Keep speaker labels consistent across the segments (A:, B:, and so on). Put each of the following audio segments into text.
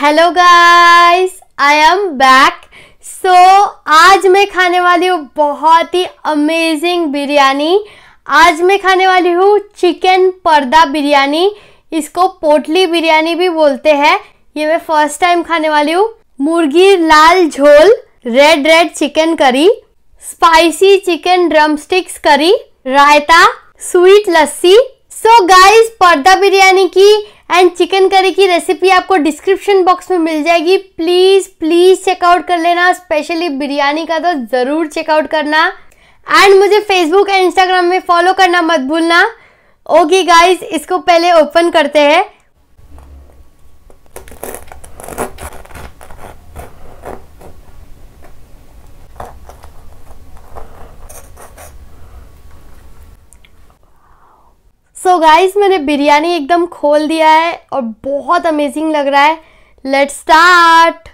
A: Hello guys I am back so आज मैं खाने वाली हूँ बहुत ही अमेजिंग बिरयानी। आज मैं खाने वाली हूँ चिकन पर्दा बिरयानी। इसको पोटली बिरयानी भी बोलते हैं। ये मैं फ़र्स्ट टाइम खाने वाली हूँ। मुर्गी लाल झोल red red chicken curry spicy chicken drumsticks curry raita sweet लस्सी सो गाइस पर्दा बिरयानी की एंड चिकन करी की रेसिपी आपको डिस्क्रिप्शन बॉक्स में मिल जाएगी। प्लीज़ प्लीज़ चेकआउट कर लेना। स्पेशली बिरयानी का तो ज़रूर चेकआउट करना। एंड मुझे फेसबुक एंड इंस्टाग्राम में फॉलो करना मत भूलना। ओके गाइज़ इसको पहले ओपन करते हैं। सो so गाइस मैंने बिरयानी एकदम खोल दिया है और बहुत अमेजिंग लग रहा है। लेट्स स्टार्ट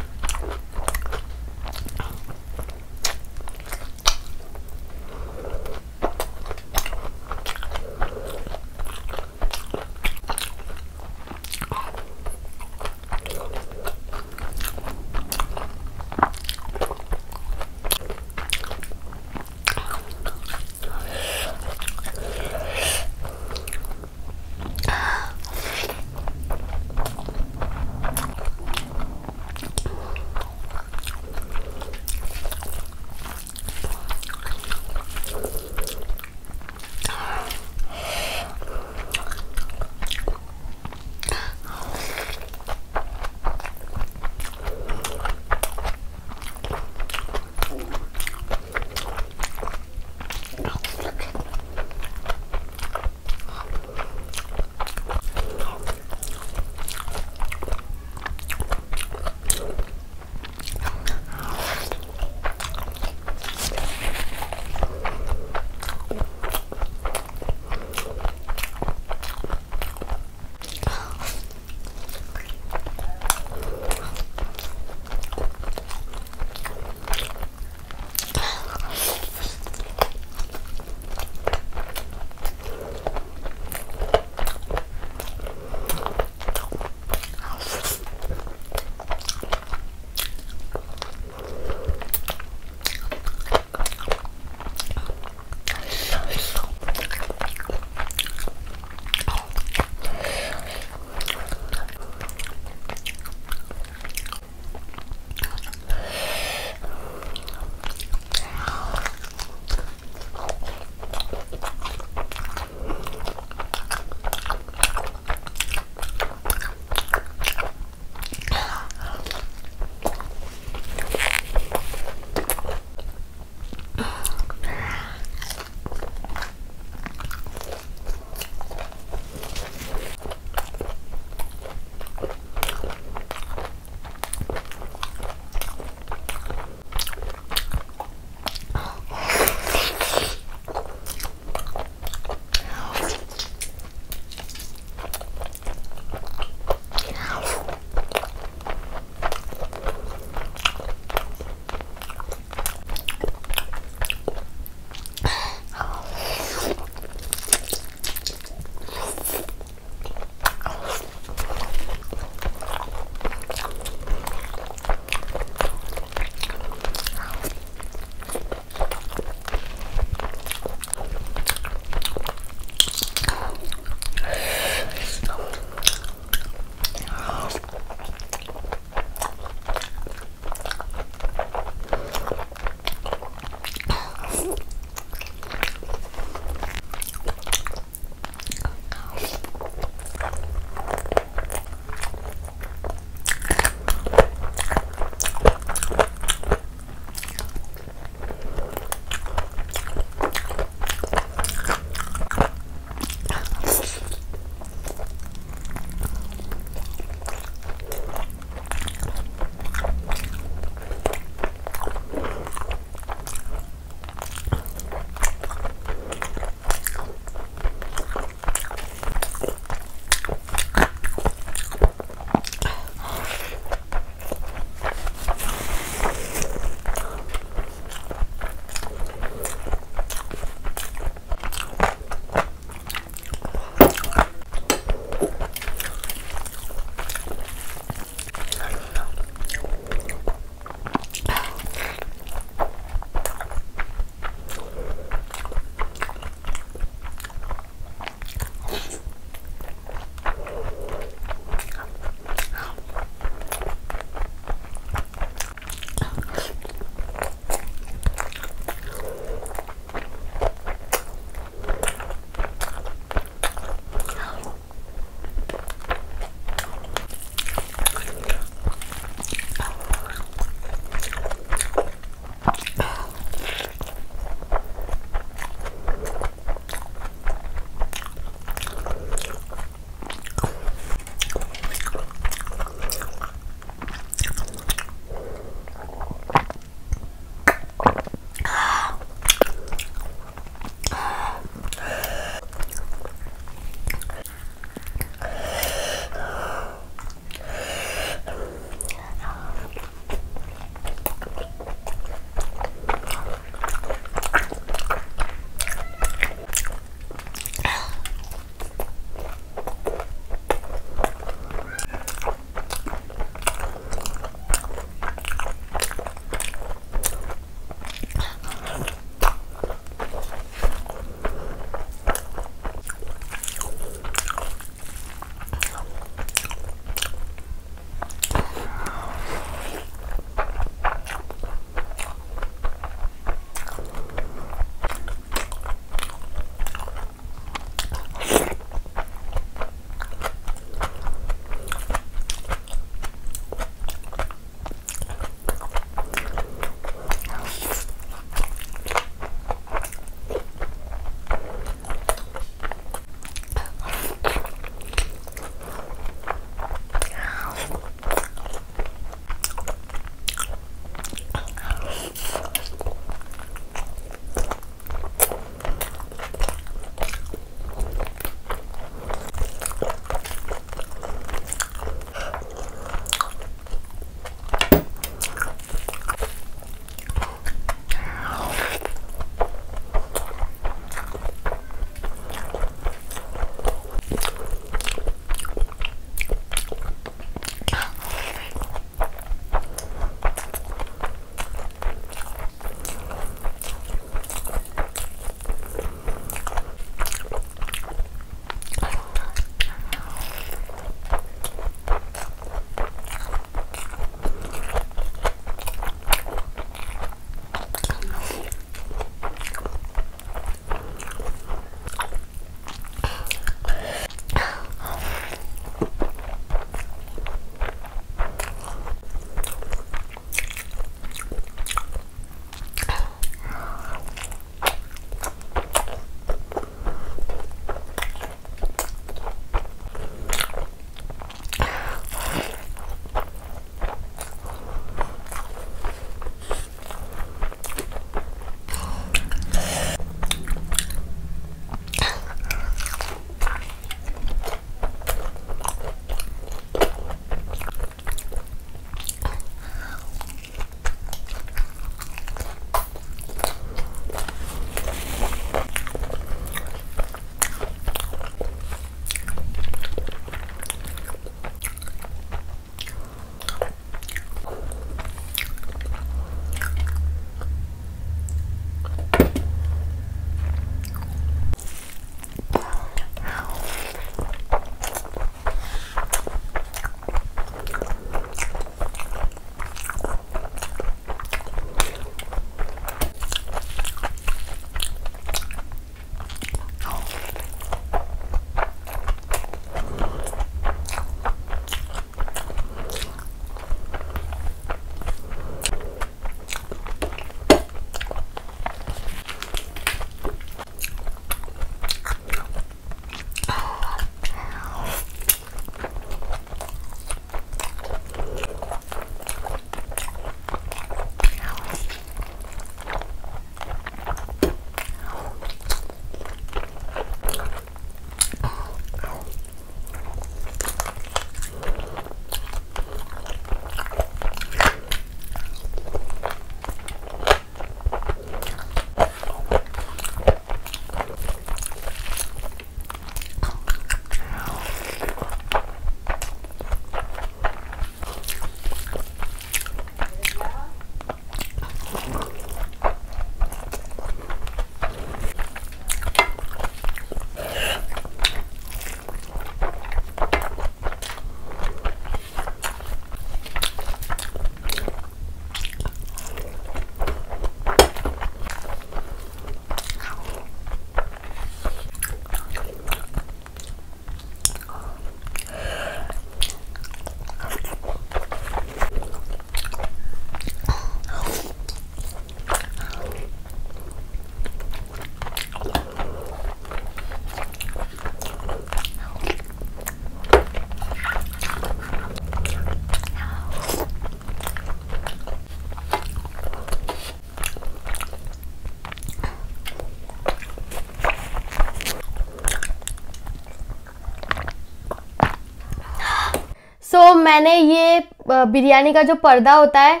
A: सो so, मैंने ये बिरयानी का जो पर्दा होता है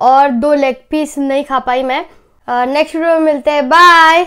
A: और दो लेग पीस नहीं खा पाई मैं। नेक्स्ट वीडियो में मिलते हैं। बाय